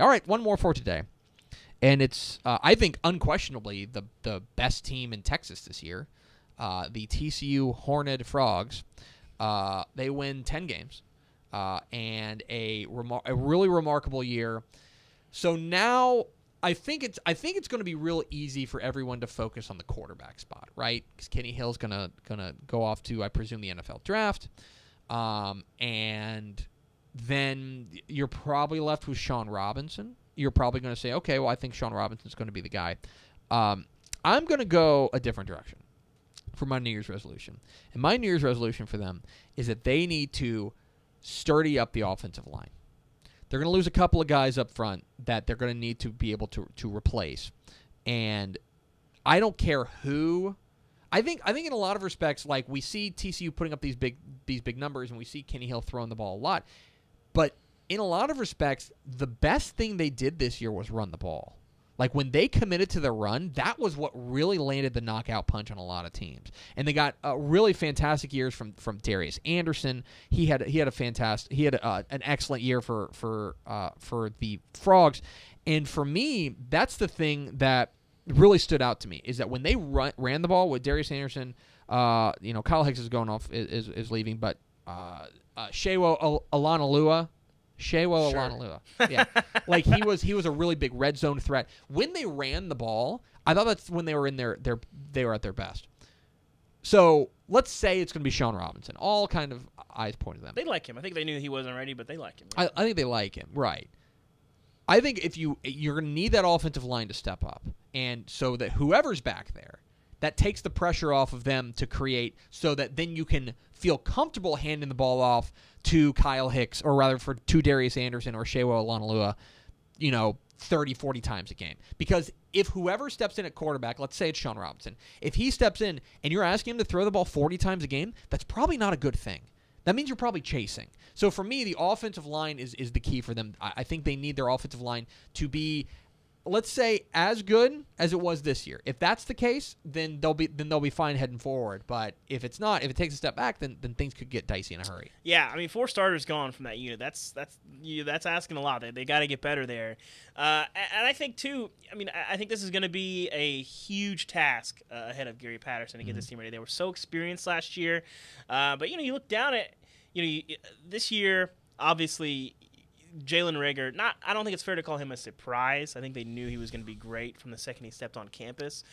All right, one more for today, and it's uh, I think unquestionably the the best team in Texas this year, uh, the TCU Horned Frogs. Uh, they win ten games, uh, and a remar- a really remarkable year. So now I think it's I think it's going to be real easy for everyone to focus on the quarterback spot, right? Because Kenny Hill's gonna gonna go off to I presume the NFL draft, um, and then you're probably left with Shawn Robinson. You're probably going to say, okay, well I think Shawn Robinson's going to be the guy. Um, I'm going to go a different direction for my New Year's resolution, and my New Year's resolution for them is that they need to sturdy up the offensive line. They're going to lose a couple of guys up front that they're going to need to be able to to replace. And I don't care who. I think I think in a lot of respects, like we see TCU putting up these big these big numbers, and we see Kenny Hill throwing the ball a lot. But in a lot of respects, the best thing they did this year was run the ball. Like when they committed to the run, that was what really landed the knockout punch on a lot of teams. And they got uh, really fantastic years from from Darius Anderson. He had he had a fantastic he had uh, an excellent year for for uh, for the Frogs. And for me, that's the thing that really stood out to me is that when they run, ran the ball with Darius Anderson, uh, you know Kyle Hicks is going off is is, is leaving, but uh, uh, Sewo Al- Olonilua. Sewo Sure. Olonilua. Yeah. like he was he was a really big red zone threat. When they ran the ball, I thought that's when they were in their their they were at their best. So let's say it's going to be Shawn Robinson. All kind of eyes pointed to them. They like him. I think they knew he wasn't ready, but they like him. I, I think they like him, right? I think if you you're going to need that offensive line to step up, and so that whoever's back there, that takes the pressure off of them to create, so that then you can feel comfortable handing the ball off to Kyle Hicks, or rather for to Darius Anderson or Sewo Olonilua, you know, 30, 40 times a game. Because if whoever steps in at quarterback, let's say it's Shawn Robinson, if he steps in and you're asking him to throw the ball 40 times a game, that's probably not a good thing. That means you're probably chasing. So for me, the offensive line is, is the key for them. I, I think they need their offensive line to be, let's say, as good as it was this year. If that's the case, then they'll be then they'll be fine heading forward. But if it's not, if it takes a step back, then then things could get dicey in a hurry. Yeah, I mean, four starters gone from that unit. That's that's you, that's asking a lot. They, they got to get better there. Uh, and, I think too. I mean, I, think this is going to be a huge task uh, ahead of Gary Patterson to get this team ready. They were so experienced last year, uh, but you know, you look down at you know you, this year. Obviously, Jalen Reagor. Not, I don't think it's fair to call him a surprise. I think they knew he was going to be great from the second he stepped on campus.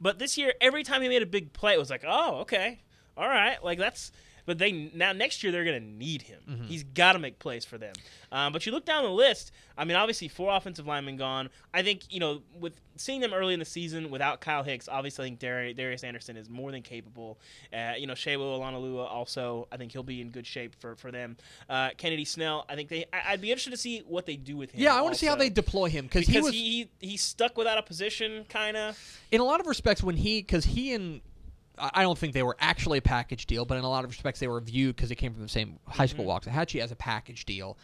But this year, every time he made a big play, it was like, oh, okay, all right, like that's. But they now next year they're going to need him. He's got to make plays for them. Um, but you look down the list. I mean, obviously four offensive linemen gone. I think you know with seeing them early in the season without Kyle Hicks, obviously I think Darius Anderson is more than capable. Uh, you know, Sewo Olonilua also. I think he'll be in good shape for for them. Uh, Kenedy Snell. I think they. I, I'd be interested to see what they do with him. Yeah, I want to see how they deploy him because because he was he, he he's stuck without a position, kind of. in a lot of respects when he because he and I I don't think they were actually a package deal, but in a lot of respects they were viewed because they came from the same high school mm-hmm. walks. Waxahachie as a package deal.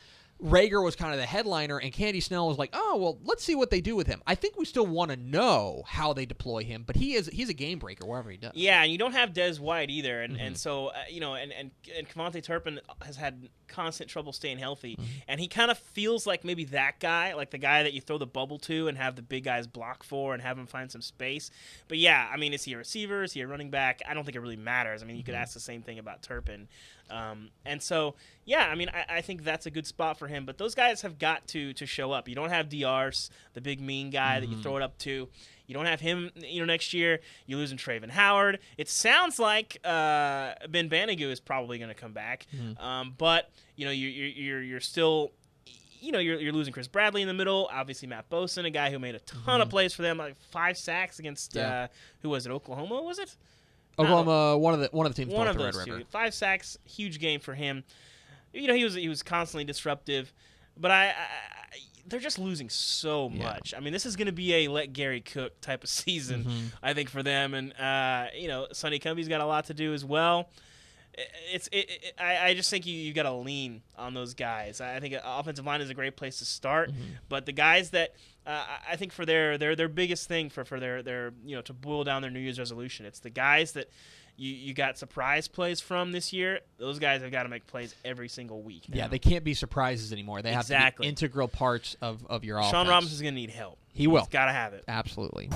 Reagor was kind of the headliner, and Kenedy Snell was like, "Oh well, let's see what they do with him." I think we still want to know how they deploy him, but he is he's a game breaker wherever he does. Yeah, and you don't have Des White either, and, Mm-hmm. and so uh, you know, and and and KaVontae Turpin has had constant trouble staying healthy, Mm-hmm. and he kind of feels like maybe that guy, like the guy that you throw the bubble to and have the big guys block for and have him find some space. But yeah, I mean, is he a receiver? Is he a running back? I don't think it really matters. I mean, you Mm-hmm. could ask the same thing about Turpin, um, and so yeah, I mean, I, I think that's a good spot for him. But those guys have got to to show up. You don't have Diarse, the big mean guy that Mm-hmm. you throw it up to. You don't have him, you know, next year. You're losing Travin Howard. It sounds like uh, Ben Banogu is probably going to come back, Mm-hmm. um, but you know, you're you're you're, you're still. You know, you're, you're losing Chris Bradley in the middle. Obviously, Mat Boesen, a guy who made a ton of plays for them, like five sacks against Mm-hmm. Yeah. uh, who was it? Oklahoma, was it? Oklahoma, one of the one of the teams One of the Red those two. Five sacks, huge game for him. You know, he was he was constantly disruptive, but I, I they're just losing so Yeah. much. I mean, this is going to be a let Gary cook type of season, Mm-hmm. I think, for them. And uh, you know, Sonny Cumbie's got a lot to do as well. It's it, it, I, I just think you you got to lean on those guys. I think offensive line is a great place to start, Mm-hmm. but the guys that uh, I- think for their their their biggest thing for for their their you know to boil down their New Year's resolution, it's the guys that. You, you got surprise plays from this year. Those guys have got to make plays every single week. Yeah, they can't be surprises anymore. They have to be integral parts of, of your offense. Shawn Robinson's going to need help. He will. He's got to have it. Absolutely.